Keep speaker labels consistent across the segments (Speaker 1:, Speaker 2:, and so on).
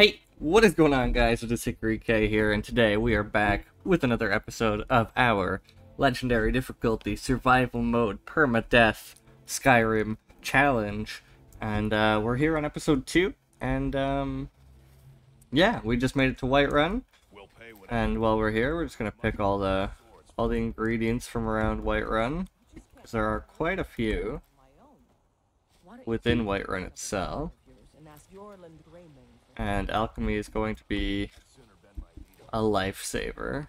Speaker 1: Hey, what is going on guys? It is Hickory Kay here, and today we are back with another episode of our Legendary Difficulty Survival Mode Permadeath Skyrim Challenge. And uh, we're here on episode 2, and um, yeah, we just made it to Whiterun. And while we're here, we're just gonna pick all the all the ingredients from around Whiterun, because there are quite a few within Whiterun itself. And alchemy is going to be a lifesaver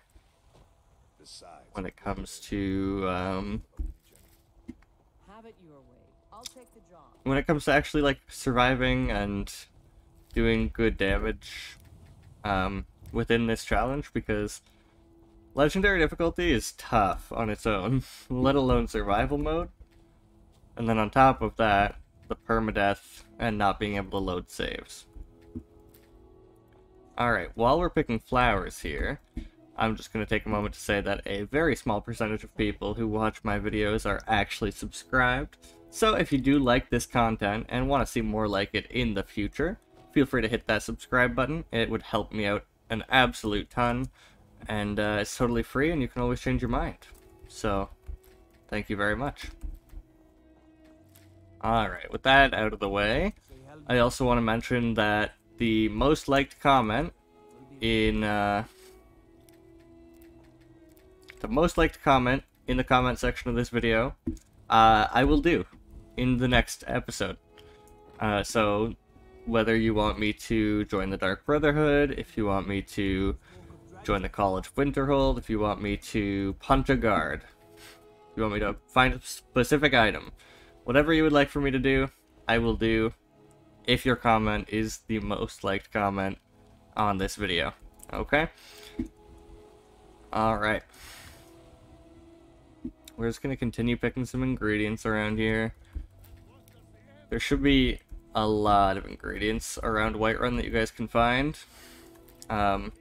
Speaker 1: when it comes to um, when it comes to actually like surviving and doing good damage um, within this challenge because legendary difficulty is tough on its own, let alone survival mode. And then on top of that, the permadeath and not being able to load saves. Alright, while we're picking flowers here, I'm just going to take a moment to say that a very small percentage of people who watch my videos are actually subscribed. So if you do like this content and want to see more like it in the future, feel free to hit that subscribe button. It would help me out an absolute ton, and uh, it's totally free and you can always change your mind. So, thank you very much. Alright, with that out of the way, I also want to mention that the most liked comment in uh, the most liked comment in the comment section of this video, uh, I will do in the next episode. Uh, so whether you want me to join the Dark Brotherhood, if you want me to join the College of Winterhold, if you want me to punch a guard, you want me to find a specific item, whatever you would like for me to do, I will do if your comment is the most liked comment on this video. Okay? Alright. We're just going to continue picking some ingredients around here. There should be a lot of ingredients around Whiterun that you guys can find. Um,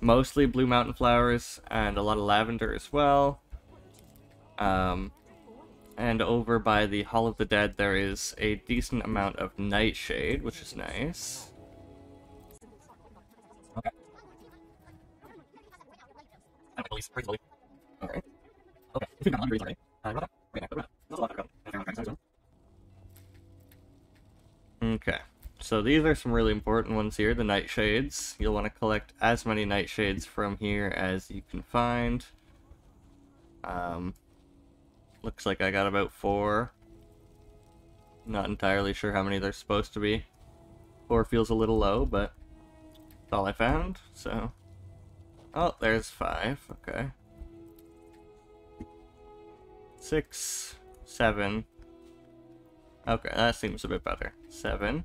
Speaker 1: mostly blue mountain flowers and a lot of lavender as well. Um, and over by the Hall of the Dead there is a decent amount of nightshade, which is nice. Okay. Okay. Okay. Okay, so these are some really important ones here, the nightshades. You'll want to collect as many nightshades from here as you can find. Um, looks like I got about four. Not entirely sure how many there's supposed to be. Four feels a little low, but that's all I found, so... Oh, there's five, okay. Six, seven, Okay, that seems a bit better. Seven.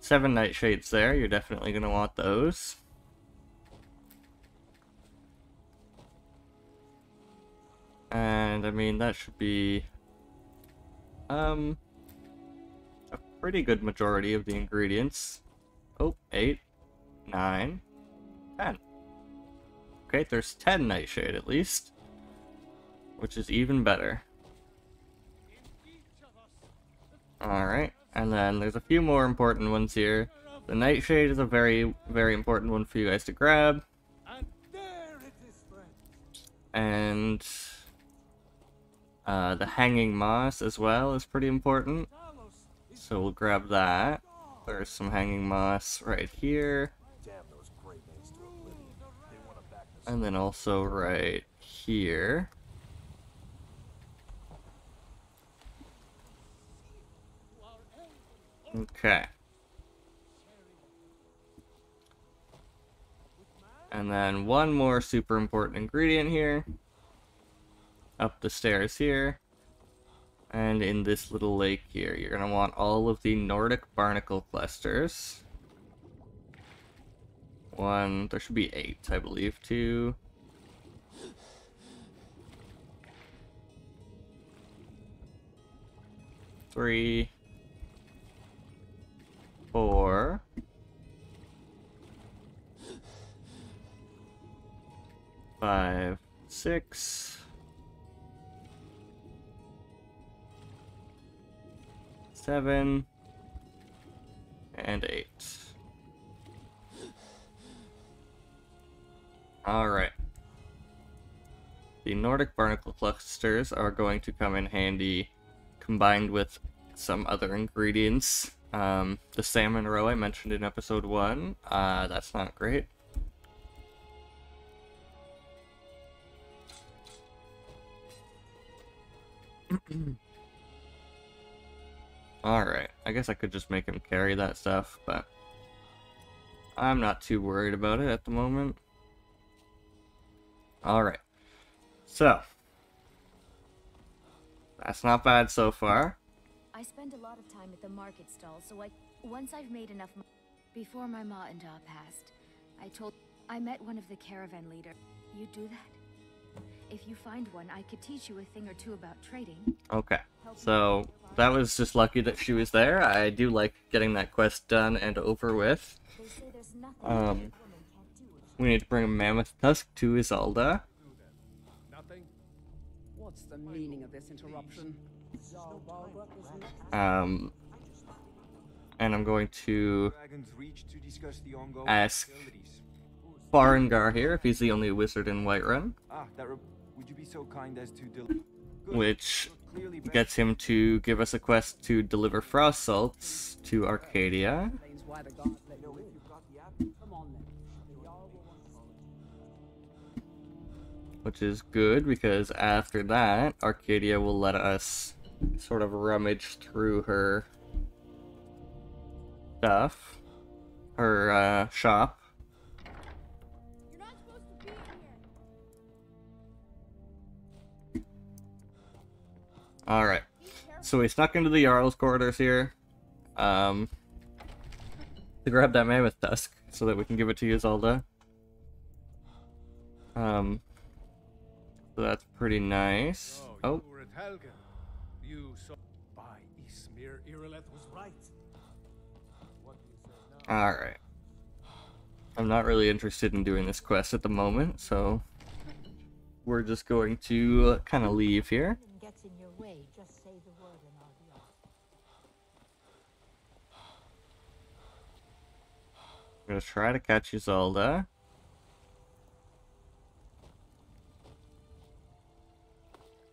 Speaker 1: Seven nightshades there. You're definitely going to want those. And, I mean, that should be... Um... A pretty good majority of the ingredients. Oh, eight, nine, ten. Okay, there's ten nightshade at least. Which is even better. Alright, and then there's a few more important ones here. The Nightshade is a very, very important one for you guys to grab. And uh, the Hanging Moss as well is pretty important. So we'll grab that. There's some Hanging Moss right here. And then also right here. Okay. And then one more super important ingredient here. Up the stairs here. And in this little lake here, you're going to want all of the Nordic barnacle clusters. One, there should be eight, I believe. Two. Three four, five, six, seven, and eight. Alright. The Nordic barnacle clusters are going to come in handy combined with some other ingredients. Um, the salmon roe I mentioned in episode 1, uh, that's not great. Alright, I guess I could just make him carry that stuff, but I'm not too worried about it at the moment. Alright, so that's not bad so far.
Speaker 2: I spend a lot of time at the market stall, so I once I've made enough money, before my ma and da passed, I told I met one of the caravan leader. You do that? If you find one, I could teach you a thing or two about trading.
Speaker 1: Okay, so that was just lucky that she was there. I do like getting that quest done and over with.
Speaker 2: They say there's nothing
Speaker 1: Um,
Speaker 2: a woman can't do. if
Speaker 1: We need to bring a mammoth tusk to Isolda.
Speaker 3: Nothing?
Speaker 4: What's the meaning of this interruption?
Speaker 1: Um, and I'm going to
Speaker 5: Dragon's Reach to discuss the ongoing
Speaker 1: Ask.
Speaker 5: facilities.
Speaker 1: Farengar here if he's the only wizard in Whiterun,
Speaker 5: Ah, that re- would you be so kind as to deliver?
Speaker 1: which gets him to give us a quest to deliver frost salts to Arcadia.
Speaker 4: Explains why the gods let you in. Come on then. The Jarl will want to
Speaker 1: which is good because after that, Arcadia will let us sort of rummage through her stuff, her uh, shop. All right, so we snuck into the Jarl's corridors here, um, to grab that mammoth tusk so that we can give it to Isolda. Um, so that's pretty nice. Oh,
Speaker 3: you were at Helgen. You saw. By Ysmir, Irileth was right. What do you say now?
Speaker 1: Alright. I'm not really interested in doing this quest at the moment, so we're just going to kind of leave here.
Speaker 6: Something gets in your way, just say the word and I'll be off.
Speaker 1: I'm gonna try to catch Isolda.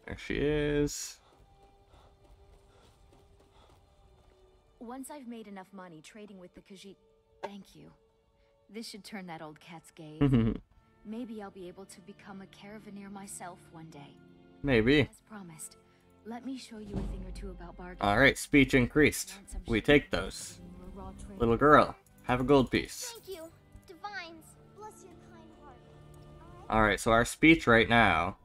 Speaker 1: There she is.
Speaker 2: Once I've made enough money trading with the Khajiit, thank you. This should turn that old cat's gaze. Maybe I'll be able to become a caravaneer myself one day.
Speaker 1: Maybe.
Speaker 2: As promised, let me show you a thing or two about bargaining.
Speaker 1: Alright, speech increased. We take those.
Speaker 2: We're raw trade-
Speaker 1: Little girl, have a gold piece.
Speaker 7: Thank you, Divines. Bless your kind heart.
Speaker 1: Alright, so our speech right now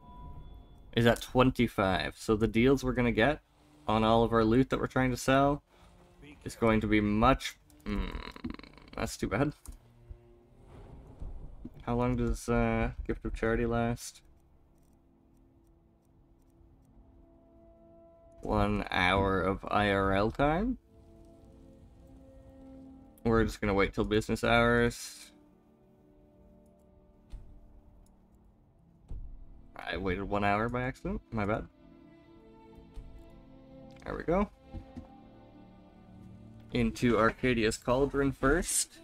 Speaker 1: is at 25. So the deals we're gonna get on all of our loot that we're trying to sell is going to be much. Mm, that's too bad. How long does uh, Gift of Charity last? One hour of IRL time? We're just gonna wait till business hours. I waited one hour by accident. My bad. There we go. Into Arcadia's Cauldron first.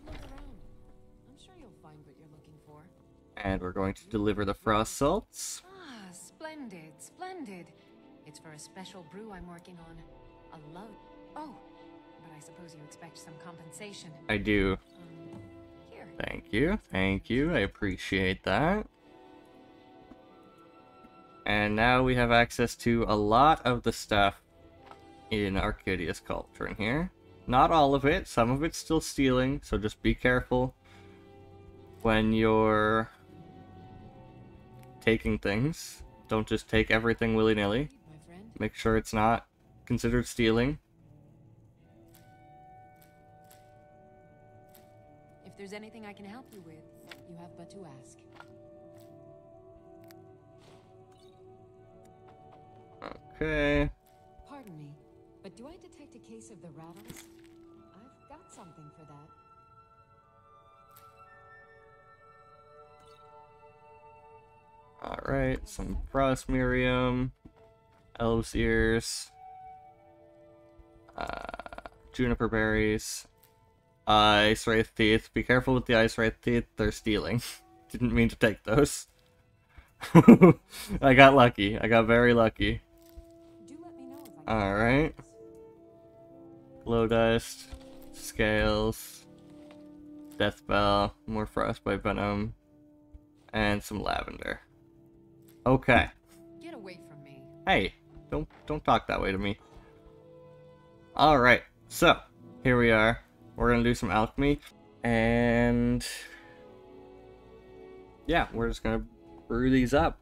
Speaker 1: And we're going to deliver the frost salts.
Speaker 8: Ah, splendid, splendid. It's for a special brew I'm working on. A love. Oh, but I suppose you expect some compensation.
Speaker 1: I do.
Speaker 8: Um, here.
Speaker 1: Thank you. Thank you. I appreciate that. And now we have access to a lot of the stuff in Arcadia's Cauldron in here. Not all of it. Some of it's still stealing, so just be careful when you're taking things. Don't just take everything willy-nilly. Make sure it's not considered stealing.
Speaker 8: There's anything I can help you with, you have but to ask.
Speaker 1: Okay.
Speaker 8: Pardon me, but do I detect a case of the rattles? I've got something for that.
Speaker 1: Alright, some frost mirriam, elves ears, uh, juniper berries, ice wraith teeth. Be careful with the ice wraith teeth, they're stealing. didn't mean to take those. I got lucky. I got very lucky.
Speaker 8: Do let me know if I can
Speaker 1: Alright. Glow dust, scales, death bell, more frostbite venom, and some lavender. Okay.
Speaker 8: Get away from me.
Speaker 1: Hey, don't don't talk that way to me. Alright, so here we are. We're gonna do some alchemy. And yeah, we're just gonna brew these up.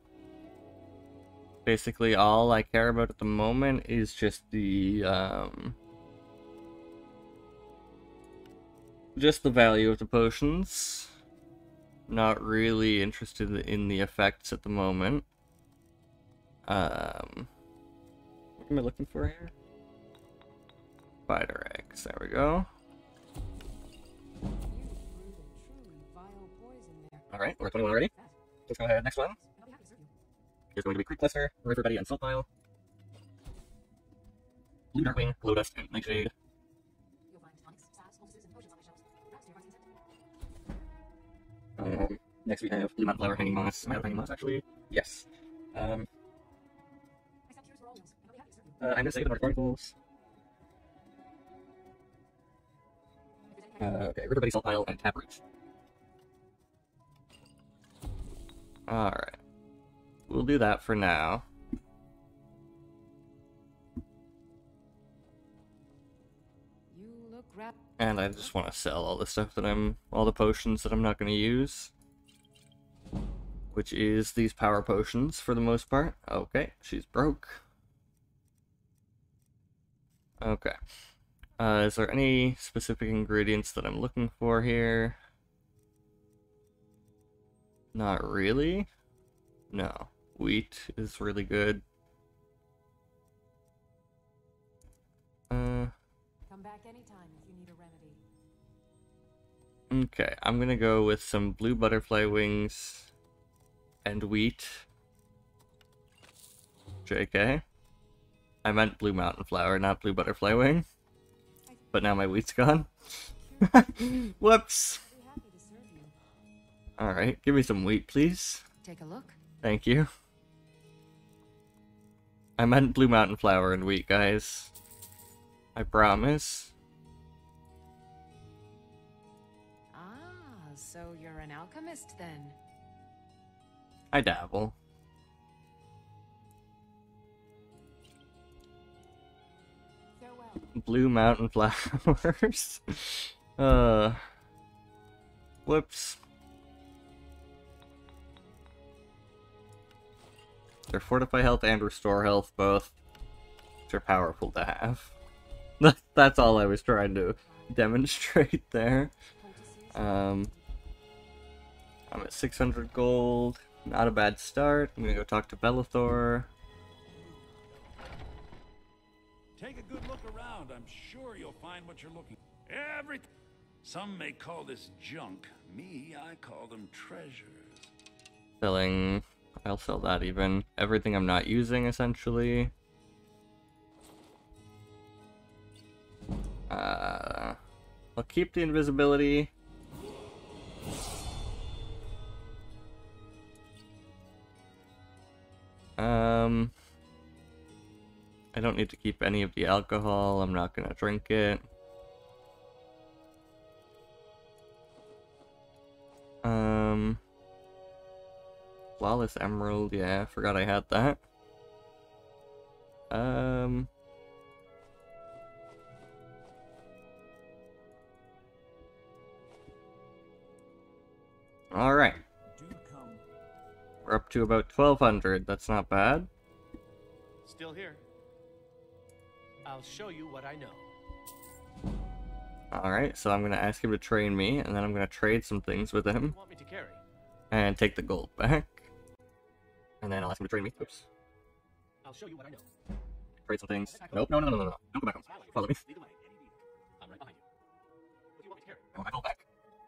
Speaker 1: Basically all I care about at the moment is just the um just the value of the potions. Not really interested in the effects at the moment. Um, what am I looking for here? Spider eggs. There we go. All right, we're at 21 already. Let's go ahead. Next one
Speaker 8: to
Speaker 1: is going to be Creep Cluster, River Betty, and Saltpile. Blue Dartwing, Glow Dust, and Nightshade.
Speaker 8: To.
Speaker 1: Um, next we have Blue Mountain Flower, Hanging Moss. Am I Hanging Moss actually? Yes. Um,
Speaker 8: to
Speaker 1: uh, I'm gonna say the Dark Particles.
Speaker 8: There's
Speaker 1: Uh, okay, River Betty, Saltpile, and Taproot. Alright. We'll do that for now.
Speaker 8: You look.
Speaker 1: And I just want to sell all the stuff that I'm, all the potions that I'm not going to use. Which is these power potions for the most part. Okay, she's broke. Okay. Uh, is there any specific ingredients that I'm looking for here? Not really. No. Wheat is really good. Uh,
Speaker 8: Come back anytime if you need a remedy.
Speaker 1: Okay, I'm gonna go with some blue butterfly wings and wheat. JK. I meant blue mountain flower, not blue butterfly wing. But now my wheat's gone. Whoops. Alright, give me some wheat, please.
Speaker 8: Take a look.
Speaker 1: Thank you. I meant blue mountain flower and wheat, guys. I promise.
Speaker 8: Ah, so you're an alchemist then?
Speaker 1: I dabble.
Speaker 6: Farewell.
Speaker 1: Blue mountain flowers. uh. Whoops. Fortify health and restore health both. Which are powerful to have. That's all I was trying to demonstrate there. Um, I'm at 600 gold. Not a bad start. I'm gonna go talk to Belethor.
Speaker 9: Take a good look around. I'm sure you'll find what you're looking. Everything. Some may call this junk. Me, I call them treasures.
Speaker 1: Selling. I'll sell that even. Everything I'm not using, essentially. Uh, I'll keep the invisibility. Um, I don't need to keep any of the alcohol. I'm not gonna drink it. Flawless emerald. Yeah, I forgot I had that. Um. All right, we're up to about 1200. That's not bad.
Speaker 10: Still here. I'll show you what I know.
Speaker 1: Alright, so I'm gonna ask him to train me, and then I'm gonna trade some things with him,
Speaker 10: want me to carry?
Speaker 1: and take the gold back. And then I'll ask him to train me. Oops.
Speaker 10: I'll show you what I know.
Speaker 1: Trade some things. Nope, no, no, no, no, no. Don't go back home. Follow me.
Speaker 10: The. I'm right behind you. What do you want me to carry?
Speaker 1: I want my gold back.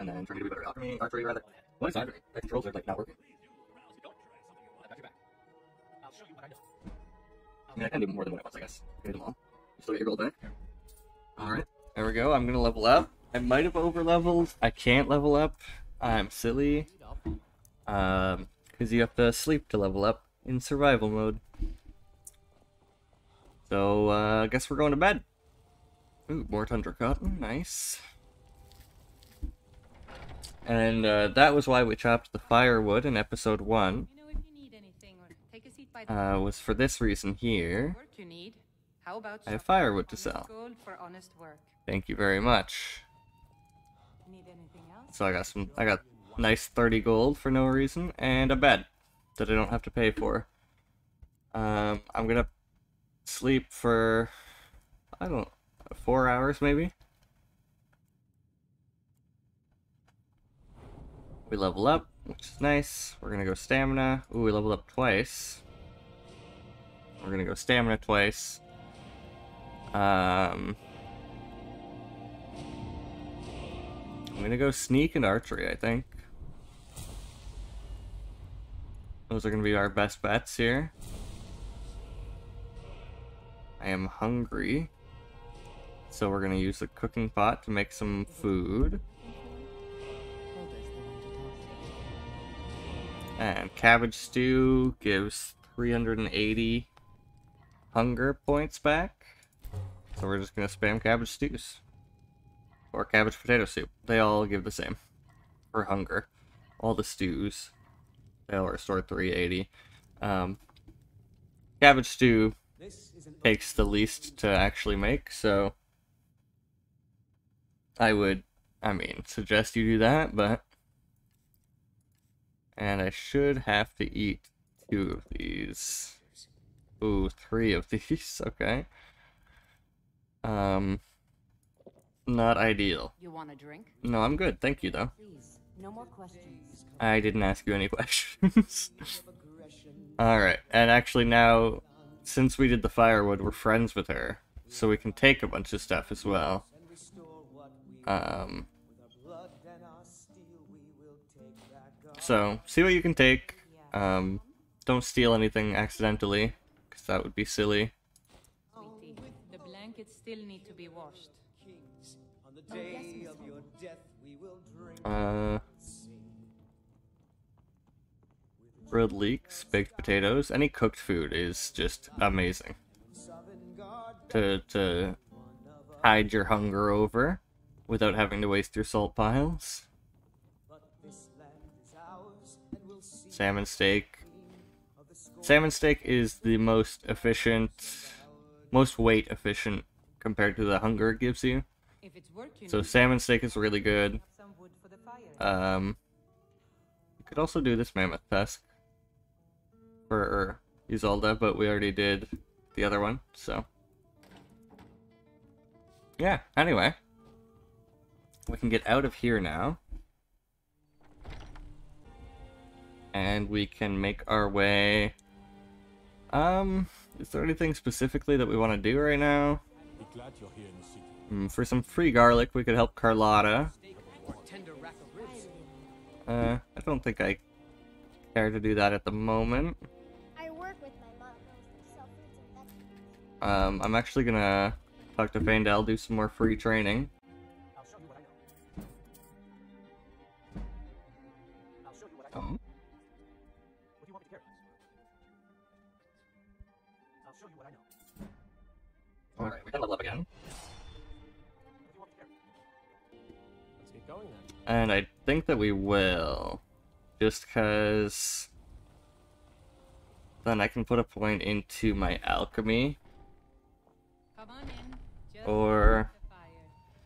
Speaker 1: And then train me to be better at alchemy, archery, rather. What is archery? My controls are, like, not working.
Speaker 10: Don't try something you want. I got your back. I'll show you what I know.
Speaker 1: I mean, I can do more than what I was, I guess. Do them all. You still get your gold back? Alright. There we go. I'm gonna level up. I might have over leveled. I can't level up. I'm silly. Um, because you have to sleep to level up in survival mode. So, uh, I guess we're going to bed. Ooh, more Tundra Cotton, nice. And uh, that was why we chopped the firewood in episode 1.
Speaker 8: You know, if you need anything, or take a seat by the
Speaker 1: Uh, was for this reason here.
Speaker 8: work you need. How about
Speaker 1: I have firewood to sell.
Speaker 8: Gold for honest work.
Speaker 1: Thank you very much.
Speaker 8: Need anything else?
Speaker 1: So I got some, I got nice 30 gold for no reason, and a bed that I don't have to pay for. Um, I'm gonna sleep for, I don't, four hours maybe? We level up, which is nice. We're gonna go stamina. Ooh, we leveled up twice. We're gonna go stamina twice. Um, I'm gonna go sneak and archery, I think. Those are gonna be our best bets here. I am hungry. So we're gonna use the cooking pot to make some food. And cabbage stew gives 380 hunger points back. So we're just gonna spam cabbage stews. Or cabbage potato soup. They all give the same. For hunger. All the stews. They all restore 380. Um, cabbage stew takes the least to actually make, so I would, I mean, suggest you do that, but and I should have to eat two of these. Ooh, three of these, okay. Um, not ideal.
Speaker 8: You want a drink?
Speaker 1: No, I'm good, thank you though.
Speaker 6: Please, no more questions.
Speaker 1: I didn't ask you any questions. Alright, and actually now, since we did the firewood, we're friends with her. So we can take a bunch of stuff as well. Um, so, see what you can take. Um, don't steal anything accidentally, because that would be silly.
Speaker 8: Sweetie, the blankets still need to be washed.
Speaker 1: Uh, grilled leeks, baked potatoes, any cooked food is just amazing. To to hide your hunger over without having to waste your salt piles. Salmon steak. Salmon steak is the most efficient, most weight efficient compared to the hunger it gives you.
Speaker 8: If it's work you
Speaker 1: So
Speaker 8: need,
Speaker 1: salmon steak is really good.
Speaker 8: some wood for the fire.
Speaker 1: Um, you could also do this mammoth tusk for Isolda, but we already did the other one, so. Yeah, anyway. We can get out of here now. And we can make our way... Um, is there anything specifically that we want to do right now?
Speaker 3: Be glad you're here in the city.
Speaker 1: Mm, for some free garlic, we could help Carlotta.
Speaker 4: Tender rack of ribs.
Speaker 1: Uh, I don't think I care to do that at the moment.
Speaker 7: I work with my mom. knows them sell fruits and vegetables.
Speaker 1: Um, I'm actually gonna talk to Faendal, do some more free training.
Speaker 4: I'll show you what I know. I'll
Speaker 1: And I think that we will. Just cause... Then I can put a point into my alchemy.
Speaker 8: Come on in. Just
Speaker 1: Or-
Speaker 8: the fire.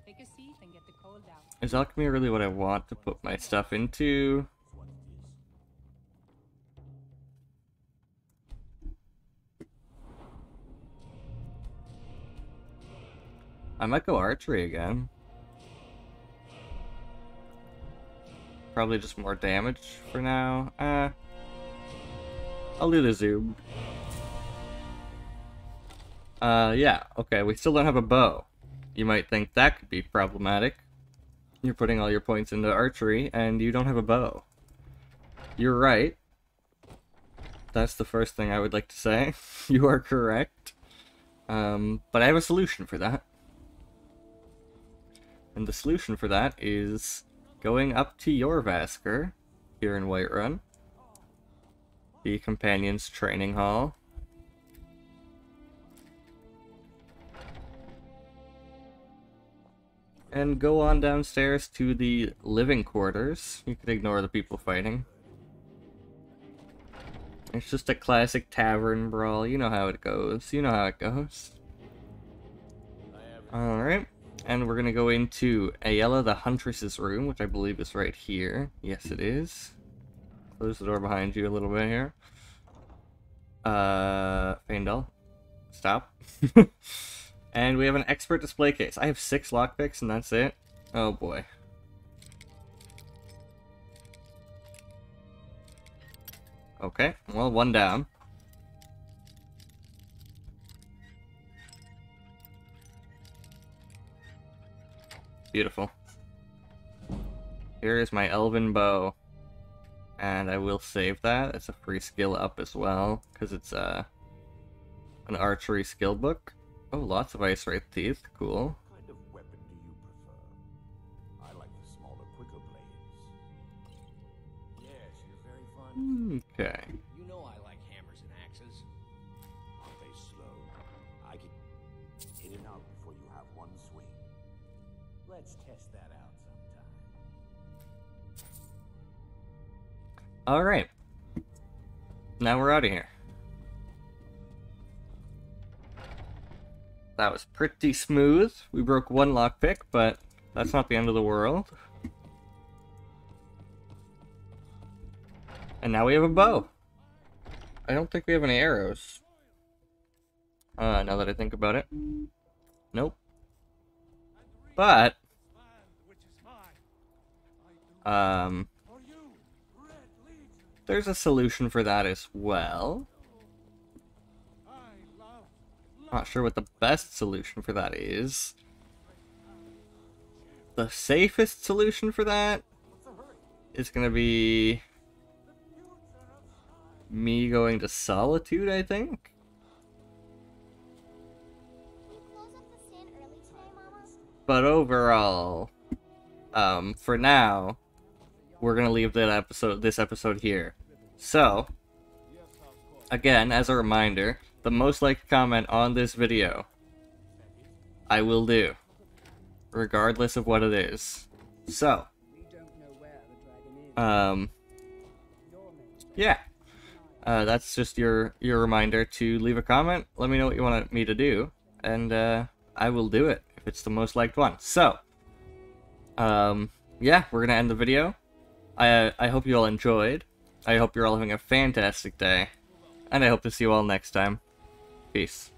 Speaker 8: Take a seat and get the cold out.
Speaker 1: Is alchemy really what I want to put my stuff into? I might go archery again. Probably just more damage for now. Uh, I'll do the zoom. Uh, yeah, okay, we still don't have a bow. You might think that could be problematic. You're putting all your points into archery, and you don't have a bow. You're right. That's the first thing I would like to say. you are correct. Um, but I have a solution for that. And the solution for that is going up to Jorrvaskr here in Whiterun the Companions Training Hall. And go on downstairs to the living quarters. You can ignore the people fighting. It's just a classic tavern brawl. You know how it goes. You know how it goes. Alright. And we're gonna go into Aela the Huntress's room, which I believe is right here. Yes, it is. Close the door behind you a little bit here. Uh, Faendal. Stop. and we have an expert display case. I have six lockpicks and that's it. Oh boy. Okay, well, one down. Beautiful. Here is my elven bow. And I will save that. It's a free skill up as well, because it's uh, an archery skill book. Oh, lots of ice wraith teeth. Cool.
Speaker 3: What
Speaker 1: Alright. Now we're out of here. That was pretty smooth. We broke one lockpick, but that's not the end of the world. And now we have a bow. I don't think we have any arrows. Uh, now that I think about it. Nope. But, um, there's a solution for that as well. Not sure what the best solution for that is. The safest solution for that is going to be me going to Solitude, I think. But overall, um, for now, we're gonna leave that episode, this episode here. So, again, as a reminder, the most liked comment on this video, I will do, regardless of what it is. So, um, yeah, uh, that's just your your reminder to leave a comment. Let me know what you want me to do, and uh, I will do it if it's the most liked one. So, um, yeah, we're gonna end the video. I I hope you all enjoyed. I hope you're all having a fantastic day, and I hope to see you all next time. Peace.